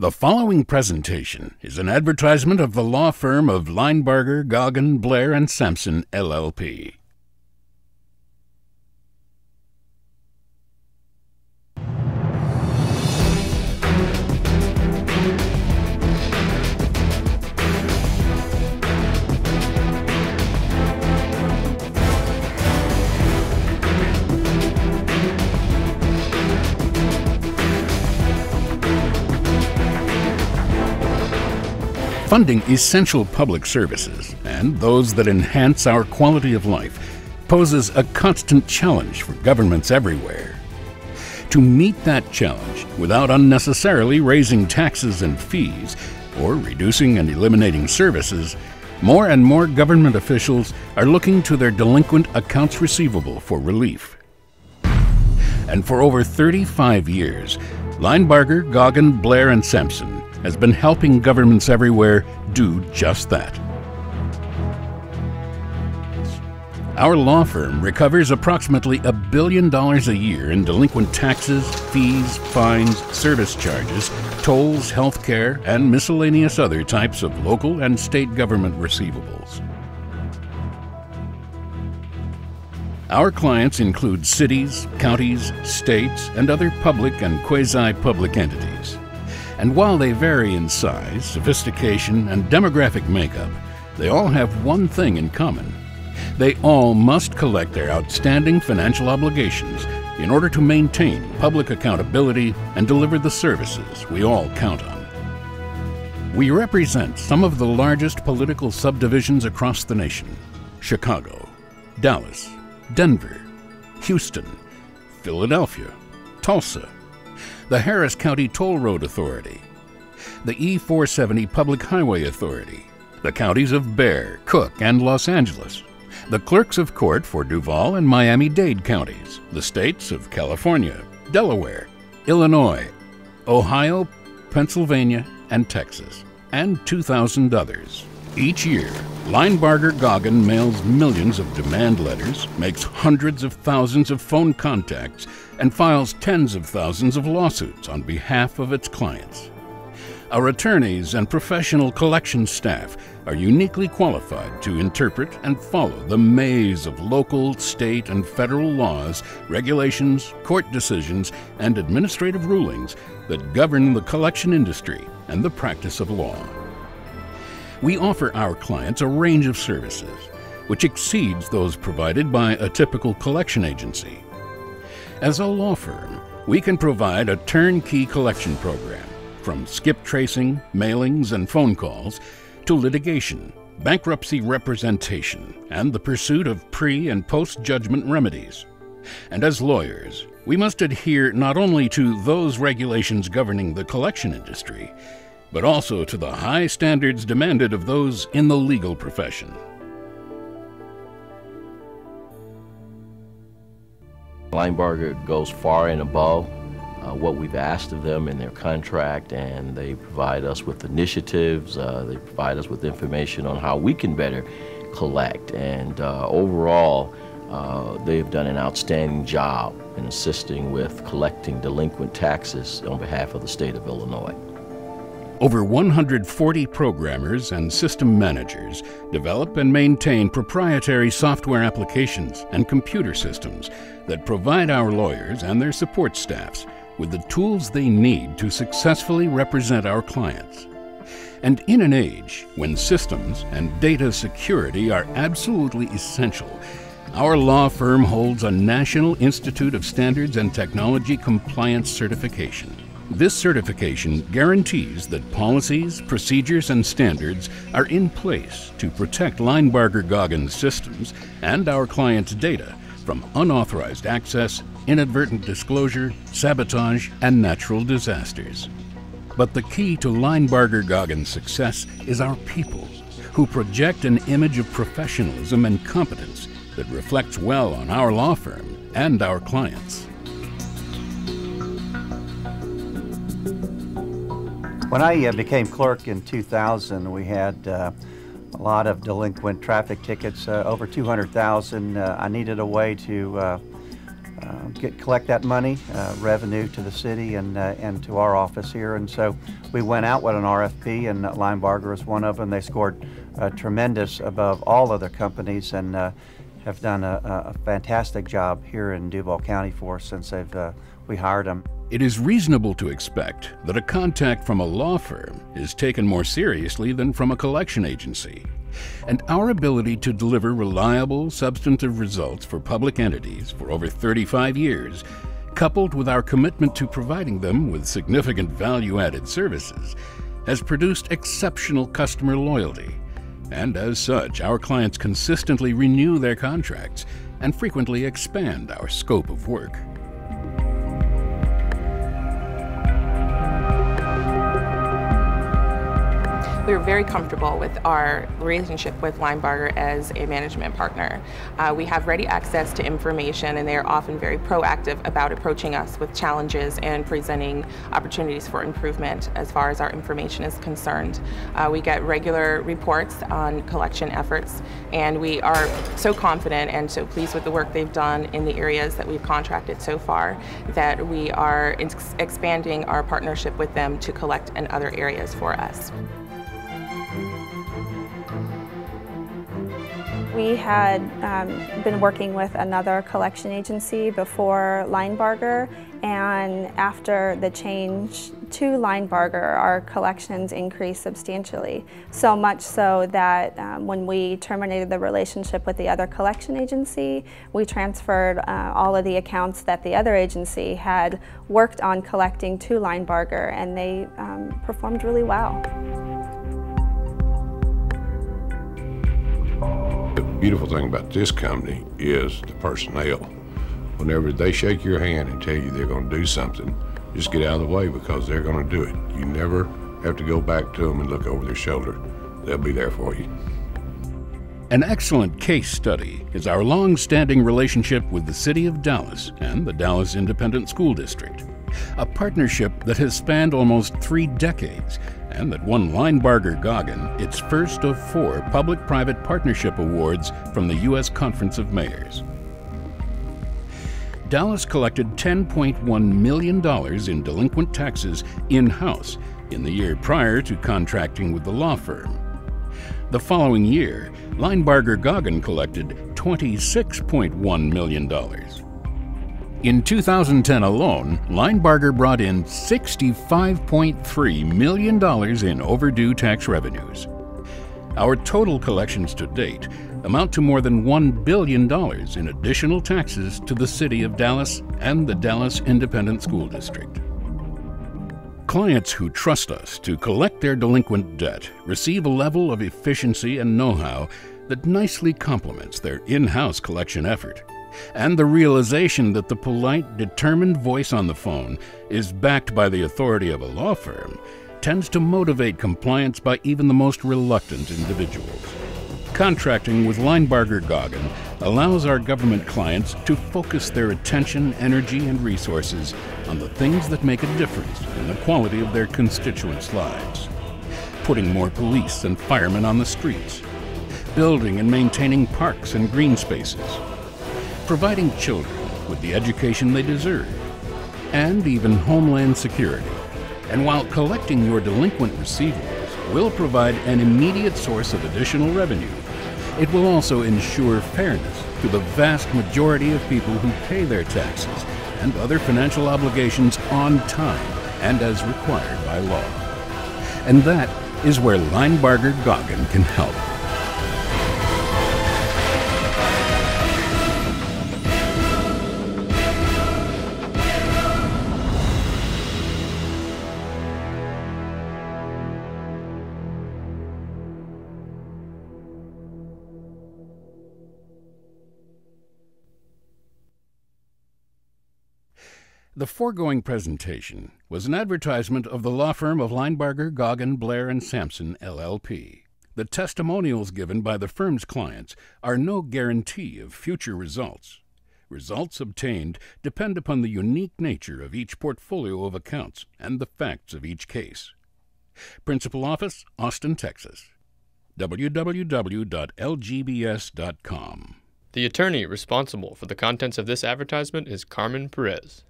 The following presentation is an advertisement of the law firm of Linebarger, Goggan, Blair, and Sampson, LLP. Funding essential public services and those that enhance our quality of life poses a constant challenge for governments everywhere. To meet that challenge without unnecessarily raising taxes and fees or reducing and eliminating services, more and more government officials are looking to their delinquent accounts receivable for relief. And for over 35 years, Linebarger, Goggan, Blair, and Sampson has been helping governments everywhere do just that. Our law firm recovers approximately a billion dollars a year in delinquent taxes, fees, fines, service charges, tolls, health care, and miscellaneous other types of local and state government receivables. Our clients include cities, counties, states, and other public and quasi public entities. And while they vary in size, sophistication, and demographic makeup, they all have one thing in common. They all must collect their outstanding financial obligations in order to maintain public accountability and deliver the services we all count on. We represent some of the largest political subdivisions across the nation Chicago, Dallas, Denver, Houston, Philadelphia, Tulsa, the Harris County Toll Road Authority, the E470 Public Highway Authority, the counties of Bexar, Cook, and Los Angeles, the clerks of court for Duval and Miami Dade counties, the states of California, Delaware, Illinois, Ohio, Pennsylvania, and Texas, and 2,000 others. Each year, Linebarger Goggan mails millions of demand letters, makes hundreds of thousands of phone contacts, and files tens of thousands of lawsuits on behalf of its clients. Our attorneys and professional collection staff are uniquely qualified to interpret and follow the maze of local, state, and federal laws, regulations, court decisions, and administrative rulings that govern the collection industry and the practice of law. We offer our clients a range of services which exceeds those provided by a typical collection agency. As a law firm, we can provide a turnkey collection program from skip tracing, mailings, and phone calls to litigation, bankruptcy representation, and the pursuit of pre and post judgment remedies. And as lawyers, we must adhere not only to those regulations governing the collection industry, but also to the high standards demanded of those in the legal profession. Linebarger goes far and above uh, what we've asked of them in their contract, and they provide us with initiatives. Uh, they provide us with information on how we can better collect. And uh, overall, uh, they've done an outstanding job in assisting with collecting delinquent taxes on behalf of the state of Illinois. Over 140 programmers and system managers develop and maintain proprietary software applications and computer systems that provide our lawyers and their support staffs with the tools they need to successfully represent our clients. And in an age when systems and data security are absolutely essential, our law firm holds a National Institute of Standards and Technology Compliance certification. This certification guarantees that policies, procedures, and standards are in place to protect Linebarger Goggan's systems and our clients' data from unauthorized access, inadvertent disclosure, sabotage, and natural disasters. But the key to Linebarger Goggan's success is our people, who project an image of professionalism and competence that reflects well on our law firm and our clients. When I uh, became clerk in 2000, we had uh, a lot of delinquent traffic tickets, uh, over 200,000. Uh, I needed a way to uh, uh, get collect that money, uh, revenue to the city and uh, and to our office here. And so we went out with an RFP, and Linebarger was one of them. They scored tremendous above all other companies and have done a, a, fantastic job here in Duval County for us since they've we hired them. It is reasonable to expect that a contact from a law firm is taken more seriously than from a collection agency. And our ability to deliver reliable, substantive results for public entities for over 35 years, coupled with our commitment to providing them with significant value added services, has produced exceptional customer loyalty. And as such, our clients consistently renew their contracts and frequently expand our scope of work. We were very comfortable with our relationship with Linebarger as a management partner. Uh, we have ready access to information and they are often very proactive about approaching us with challenges and presenting opportunities for improvement as far as our information is concerned. Uh, we get regular reports on collection efforts and we are so confident and so pleased with the work they've done in the areas that we've contracted so far that we are ex expanding our partnership with them to collect in other areas for us. We had um, been working with another collection agency before Linebarger, and after the change to Linebarger, our collections increased substantially. So much so that um, when we terminated the relationship with the other collection agency, we transferred uh, all of the accounts that the other agency had worked on collecting to Linebarger, and they um, performed really well. Beautiful thing about this company is the personnel. Whenever they shake your hand and tell you they're going to do something, just get out of the way because they're going to do it. You never have to go back to them and look over their shoulder. They'll be there for you. An excellent case study is our long standing relationship with the City of Dallas and the Dallas Independent School District, a partnership that has spanned almost three decades and that won Linebarger Goggan its first of four public private partnership awards from the U.S. Conference of Mayors. Dallas collected $10.1 million in delinquent taxes in house in the year prior to contracting with the law firm. The following year, Linebarger Goggan collected $26.1 million. In 2010 alone, Linebarger brought in $65.3 million in overdue tax revenues. Our total collections to date amount to more than $1 billion in additional taxes to the City of Dallas and the Dallas Independent School District. Clients who trust us to collect their delinquent debt receive a level of efficiency and know how that nicely complements their in house collection effort and the realization that the polite, determined voice on the phone is backed by the authority of a law firm tends to motivate compliance by even the most reluctant individuals. Contracting with Linebarger Goggan allows our government clients to focus their attention, energy, and resources on the things that make a difference in the quality of their constituents' lives. Putting more police and firemen on the streets, building and maintaining parks and green spaces, providing children with the education they deserve, and even homeland security. And while collecting your delinquent receivables will provide an immediate source of additional revenue, it will also ensure fairness to the vast majority of people who pay their taxes and other financial obligations on time and as required by law. And that is where Linebarger Goggan can help. The foregoing presentation was an advertisement of the law firm of Linebarger, Goggan, Blair, and Sampson, LLP. The testimonials given by the firm's clients are no guarantee of future results. Results obtained depend upon the unique nature of each portfolio of accounts and the facts of each case. Principal Office, Austin, Texas. www.lgbs.com The attorney responsible for the contents of this advertisement is Carmen Perez.